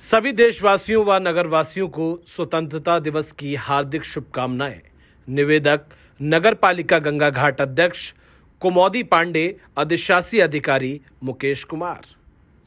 सभी देशवासियों व नगरवासियों को स्वतंत्रता दिवस की हार्दिक शुभकामनाएँ। निवेदक नगर पालिका गंगा घाट अध्यक्ष, कुमोदी पांडे, अधिशासी अधिकारी मुकेश कुमार।